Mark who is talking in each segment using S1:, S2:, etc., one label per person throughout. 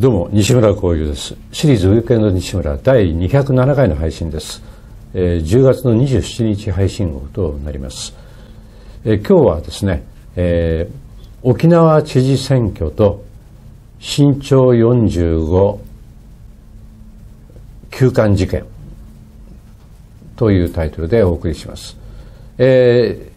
S1: どうも西村光雄です。シリーズウィークエンド西村第207回の配信です、えー、10月の27日配信号となります、えー、今日はですね、えー、沖縄知事選挙と新潮45休館事件というタイトルでお送りします、え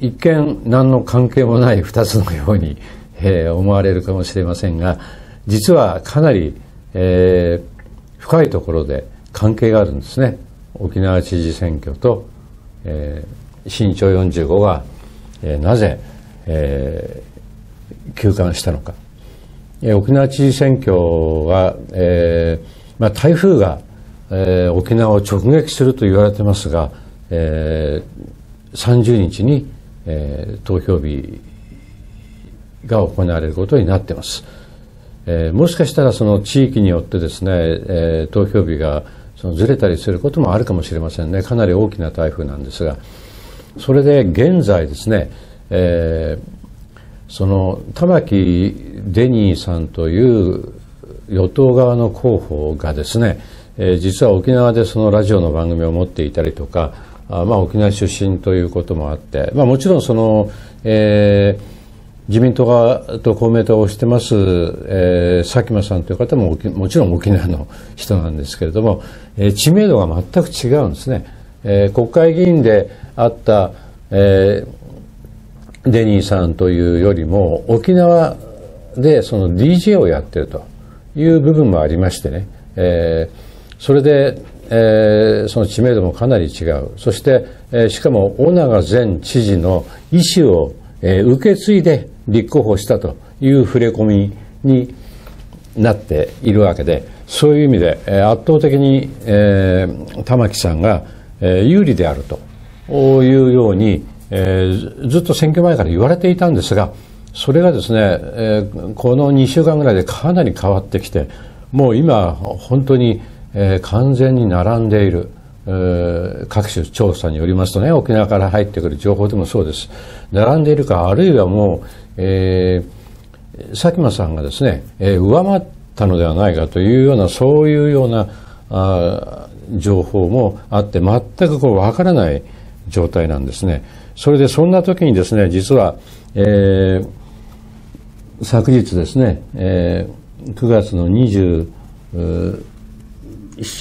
S1: ー、一見何の関係もない2つのように、えー、思われるかもしれませんが実はかなり、えー、深いところで関係があるんですね沖縄知事選挙と、えー、新潮45が、えー、なぜ、えー、休館したのか、えー、沖縄知事選挙は、えーまあ、台風が、えー、沖縄を直撃すると言われてますが、えー、30日に、えー、投票日が行われることになってます。えー、もしかしたらその地域によってですね、えー、投票日がそのずれたりすることもあるかもしれませんね。かなり大きな台風なんですが。それで現在ですね、えー、その玉城デニーさんという与党側の候補がですね、えー、実は沖縄でそのラジオの番組を持っていたりとかあまあ沖縄出身ということもあって、まあ、もちろんその、えー自民党がと公明党を推してます、えー、佐喜真さんという方ももちろん沖縄の人なんですけれども、えー、知名度が全く違うんですね。えー、国会議員であった、えー、デニーさんというよりも沖縄でその DJ をやってるという部分もありましてね、えー、それで、えー、その知名度もかなり違うそして、えー、しかも尾長前知事の意思を、えー、受け継いで立候補したという触れ込みになっているわけでそういう意味で、圧倒的に、えー、玉木さんが、えー、有利であるというように、えー、ずっと選挙前から言われていたんですがそれがですね、えー、この2週間ぐらいでかなり変わってきてもう今本当に、えー、完全に並んでいる。各種調査によりますとね沖縄から入ってくる情報でもそうです並んでいるかあるいはもうえー、佐喜真さんがですね、えー、上回ったのではないかというようなそういうようなあ情報もあって全くこう分からない状態なんですね。それでそんな時にですね実は、えー、昨日ですね、えー、9月の27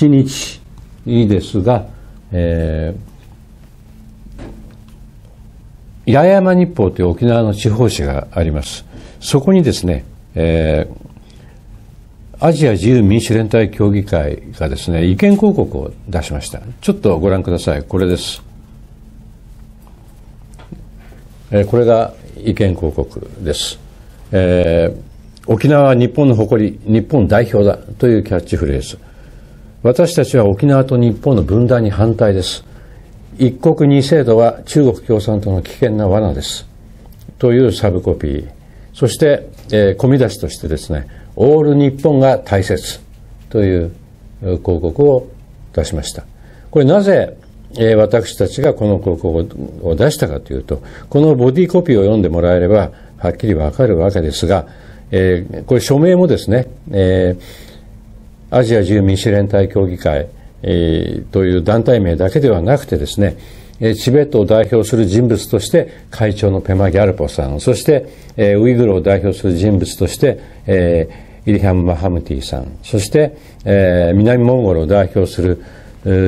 S1: 日ですが、えー八重山日報という沖縄の地方紙があります。そこにですね、えー、アジア自由民主連帯協議会がですね、意見広告を出しました。ちょっとご覧ください。これです。えー、これが意見広告です。えー、沖縄は日本の誇り、日本代表だというキャッチフレーズ。私たちは沖縄と日本の分断に反対です。一国二制度は中国共産党の危険な罠です。というサブコピー。そして、えー、込み出しとしてですね、オール日本が大切という広告を出しました。これなぜ、えー、私たちがこの広告を出したかというと、このボディコピーを読んでもらえればはっきりわかるわけですが、えー、これ署名もですね、えー、アジア自由民主連帯協議会、えー、という団体名だけではなくてですね、えー、チベットを代表する人物として会長のペマ・ギャルポさん、そして、えー、ウイグルを代表する人物として、えー、イリハム・マハムティさん、そして、えー、南モンゴルを代表する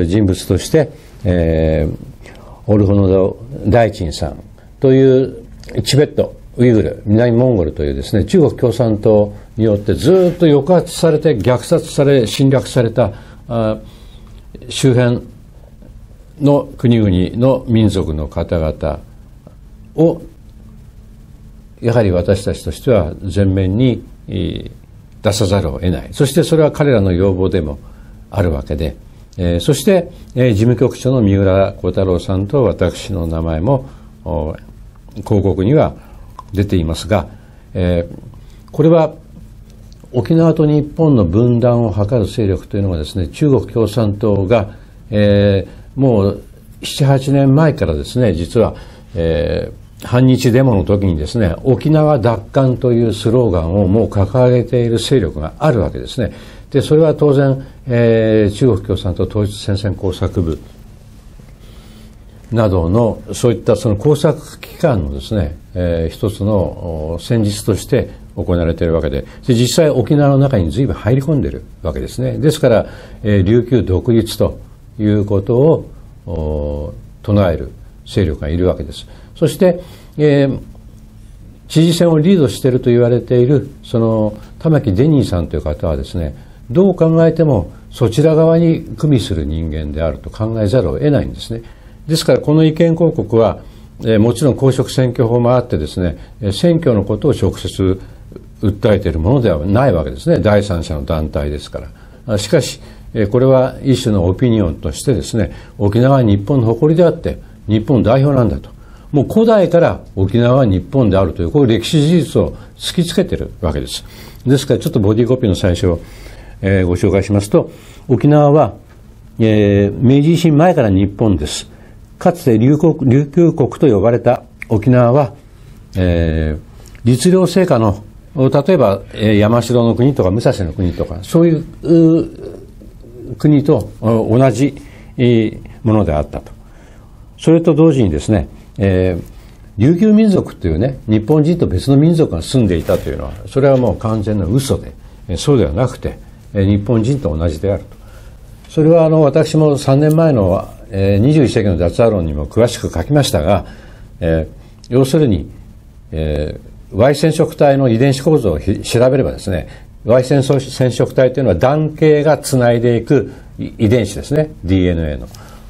S1: 人物として、えー、オルホノド・ダイチンさんというチベット、ウイグル、南モンゴルというですね、中国共産党によってずっと抑圧されて虐殺され侵略された周辺の国々の民族の方々をやはり私たちとしては前面に出さざるを得ない。そしてそれは彼らの要望でもあるわけで、えー、そして、えー、事務局長の三浦幸太郎さんと私の名前も広告には出ていますが、えー、これは沖縄と日本の分断を図る勢力というのはですね中国共産党が、えー、もう78年前からですね実は、え反日デモの時にですね、沖縄奪還というスローガンをもう掲げている勢力があるわけですね。で、それは当然、えー、中国共産党統一戦線工作部などの、そういったその工作機関のですね、えー、一つの戦術として行われているわけでで、実際沖縄の中に随分入り込んでいるわけですね。ですから、えー、琉球独立ということを唱える勢力がいるわけです。そして、えー、知事選をリードしていると言われている、その、玉城デニーさんという方はですね、どう考えてもそちら側に組みする人間であると考えざるを得ないんですね。ですからこの意見広告は、えー、もちろん公職選挙法もあってですね、選挙のことを直接訴えているものではないわけですね。第三者の団体ですから。しかしえ、これは一種のオピニオンとしてですね、沖縄は日本の誇りであって、日本代表なんだと。もう古代から沖縄は日本であるという、こういう歴史事実を突きつけてるわけです。ですからちょっとボディコピーの最初、えー、ご紹介しますと、沖縄は、えー、明治維新前から日本です。かつて琉国琉球国と呼ばれた沖縄は、えー、律令制下の、例えば、えー、山城の国とか武蔵の国とか、そういう国と同じものであったと。それと同時にですね、えー、琉球民族というね、日本人と別の民族が住んでいたというのは、それはもう完全な嘘で、そうではなくて、日本人と同じであると。それはあの、私も3年前の、えー、21世紀の雑話論にも詳しく書きましたが、えー、要するに、えー、Y 染色体の遺伝子構造を調べればですね、Y 染色体というのは男系がつないでいく遺伝子ですね、DNA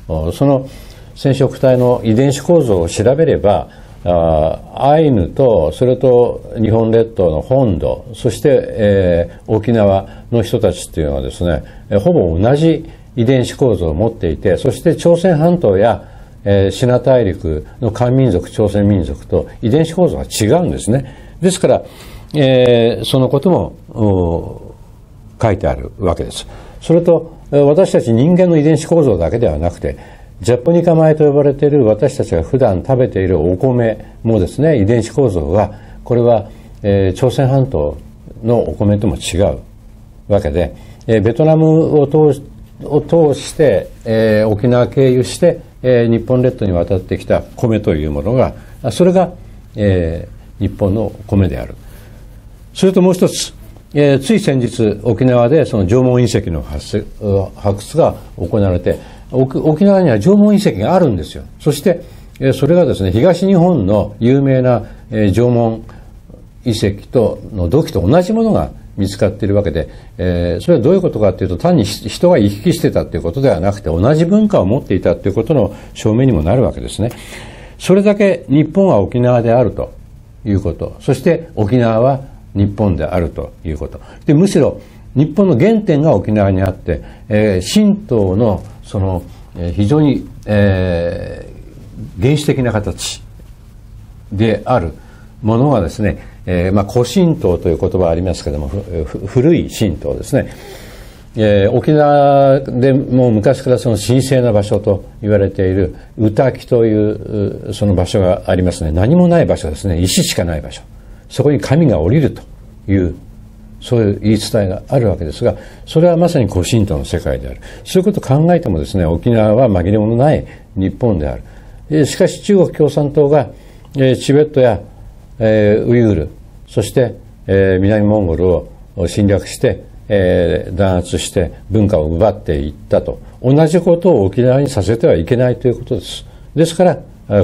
S1: の。その染色体の遺伝子構造を調べればあアイヌとそれと日本列島の本土そして、えー、沖縄の人たちっていうのはですねほぼ同じ遺伝子構造を持っていてそして朝鮮半島や、えー、シナ大陸の漢民族朝鮮民族と遺伝子構造が違うんですね。ですから、えー、そのことも書いてあるわけです。それと私たち人間の遺伝子構造だけではなくてジャポニカ米と呼ばれている私たちが普段食べているお米もですね遺伝子構造がこれは、えー、朝鮮半島のお米とも違うわけで、えー、ベトナムを通を通して、えー、沖縄経由して、えー、日本列島に渡ってきた米というものがそれが、えー、日本の米であるそれともう一つ、えー、つい先日沖縄でその縄文遺跡の発掘が行われて沖縄には縄文遺跡があるんですよ。そして、それがですね、東日本の有名な縄文遺跡との土器と同じものが見つかっているわけで、えー、それはどういうことかというと、単に人が行き来してたということではなくて、同じ文化を持っていたということの証明にもなるわけですね。それだけ日本は沖縄であるということ、そして沖縄は日本であるということ。でむしろ、日本の原点が沖縄にあって、えー、神道のその、えー、非常に、えー、原始的な形であるものがですね、えーまあ、古神道という言葉ありますけども古い神道ですね、えー、沖縄でも昔からその神聖な場所と言われている宇多木というその場所がありますね何もない場所ですね石しかない場所そこに神が降りるというそういう言い伝えがあるわけですが、それはまさに古神道の世界である。そういうことを考えてもですね、沖縄は紛れもない日本である。しかし中国共産党が、えチベットや、えウイグル、そして、え南モンゴルを侵略して、え弾圧して文化を奪っていったと。同じことを沖縄にさせてはいけないということです。ですから、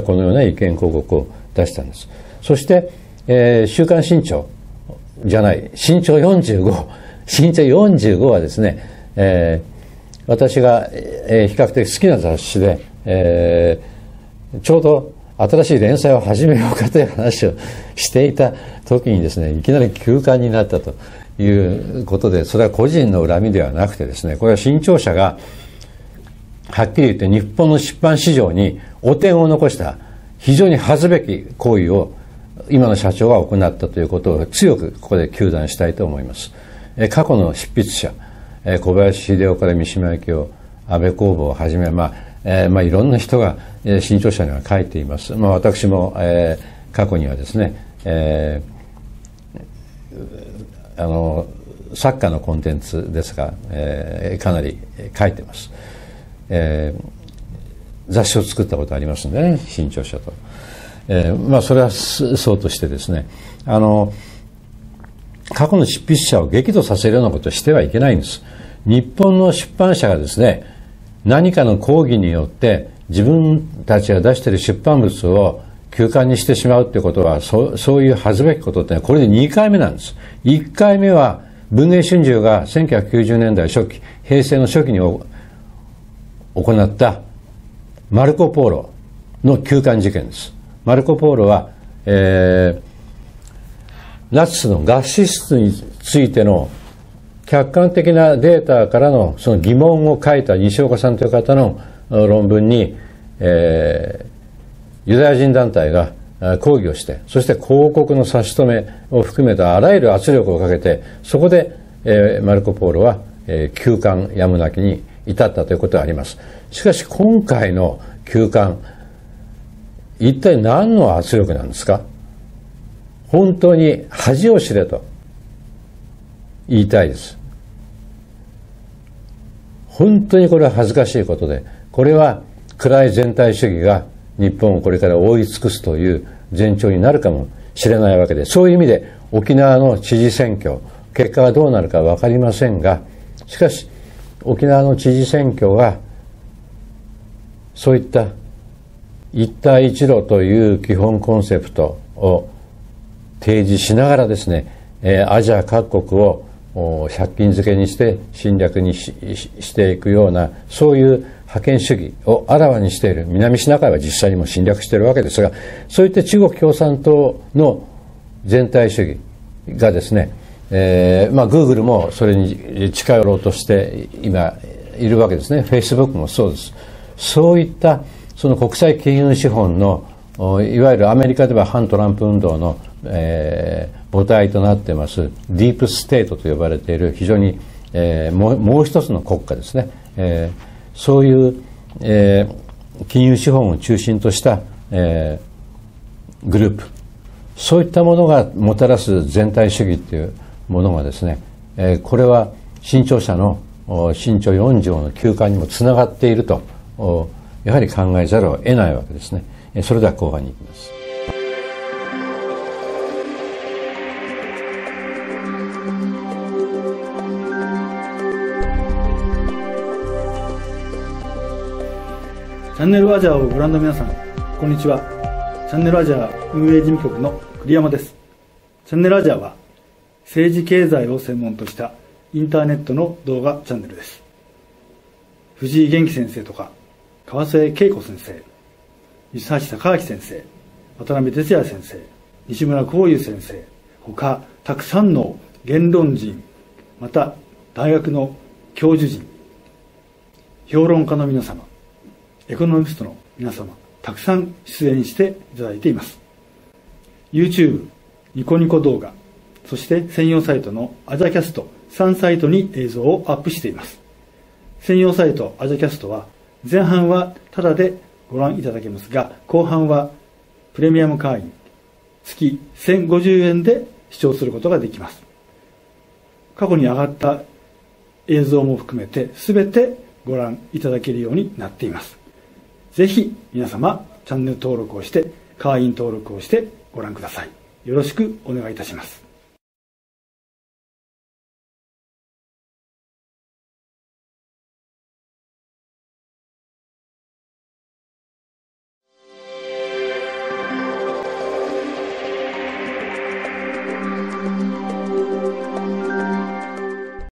S1: このような意見広告を出したんです。そして、えー、週刊新潮。じゃない、身長45、身長45はですね、えー、私が、えー、比較的好きな雑誌で、えー、ちょうど新しい連載を始めようかという話をしていた時にですね、いきなり休刊になったということで、それは個人の恨みではなくてですね、これは新潮社が、はっきり言って日本の出版市場に汚点を残した非常に恥ずべき行為を今の社長が行ったということを強くここで糾弾したいと思います。過去の執筆者、小林秀夫から三島由紀夫、安倍公房をはじめ、まあえーまあ、いろんな人が、えー、新潮社には書いています。まあ、私も、え過去にはですね、えー、あのサッカーのコンテンツですが、えー、かなり書いてます、えー、雑誌を作ったことありますんでね新潮社と、えー、まあそれはそうとしてですねあの過去の執筆者を激怒させるようなことをしてはいけないんです。日本の出版社がですね何かの抗議によって自分たちが出している出版物を休刊にしてしまうってことはそそういう恥ずべきことってこれで2回目なんです。1回目は文藝春秋が1990年代初期平成の初期に行ったマルコ・ポーロの休刊事件です。マルコ・ポーロは、えー、ナチスの合シスについての客観的なデータからのその疑問を書いた西岡さんという方の論文に、えー、ユダヤ人団体が抗議をしてそして広告の差し止めを含めたあらゆる圧力をかけてそこで、えー、マルコ・ポーロは、えー、休館やむなきに至ったということがあります。しかし今回の休館一体何の圧力なんですか？本当に恥を知れと。言いたいです。本当にこれは恥ずかしいことでこれは暗い全体主義が日本をこれから覆い尽くすという前兆になるかもしれないわけでそういう意味で沖縄の知事選挙結果がどうなるか分かりませんがしかし沖縄の知事選挙がそういった一帯一路という基本コンセプトを提示しながらですねアジア各国を借金付けにして侵略にしていくようなそういう覇権主義をあらわにしている。南シナ海は実際にも侵略しているわけですがそういった中国共産党の全体主義がですね、えー、まあ、グーグルもそれに近寄ろうとして今いるわけですね。フェイスブックもそうです。そういったその国際金融資本のいわゆるアメリカでは反トランプ運動の、えー、母体となっていますディープステートと呼ばれている非常に、えー、もうもう一つの国家ですね、えー、そういう、えー、金融資本を中心とした、えー、グループ。そういったものがもたらす全体主義というものがですね、えー、これは新潮社の新潮4条の休暇にもつながっているとやはり考えざるを得ないわけですね。それでは後半に行きます。
S2: チャンネルアジアをご覧の皆さん、こんにちは。チャンネルアジア運営事務局の栗山です。チャンネルアジアは政治経済を専門としたインターネットの動画チャンネルです。藤井元気先生とか、川瀬恵子先生、西橋隆明先生、渡辺哲也先生、西村光雄先生、他、たくさんの言論人、また大学の教授陣、評論家の皆様、エコノミストの皆様、たくさん出演していただいています。YouTube、ニコニコ動画、そして専用サイトのアジャキャスト3サイトに映像をアップしています。専用サイトアジャキャストは前半はタダでご覧いただけますが、後半はプレミアム会員月1050円で視聴することができます。過去に上がった映像も含めて全てご覧いただけるようになっています。ぜひ皆様チャンネル登録をして会員登録をしてご覧ください。よろしくお願いいたします。